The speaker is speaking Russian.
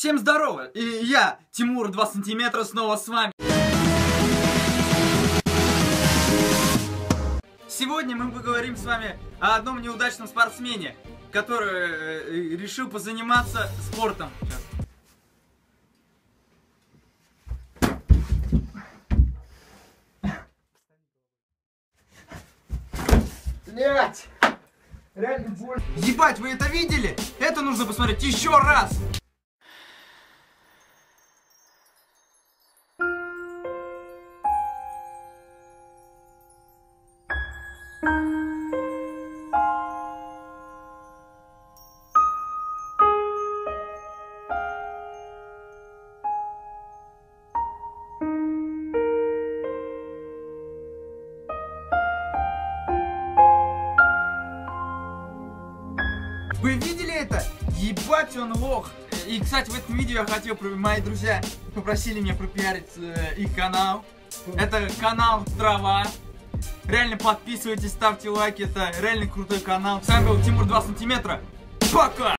Всем здорово! И я, Тимур, 2 сантиметра, снова с вами. Сегодня мы поговорим с вами о одном неудачном спортсмене, который э, решил позаниматься спортом. Сейчас. Блять! Реально больно. Ебать, вы это видели? Это нужно посмотреть еще раз! Вы видели это? Ебать, он лох. И, кстати, в этом видео я хотел, мои друзья попросили меня пропиарить э, их канал. Это канал Трава. Реально подписывайтесь, ставьте лайки, это реально крутой канал. С вами был Тимур 2 сантиметра. Пока!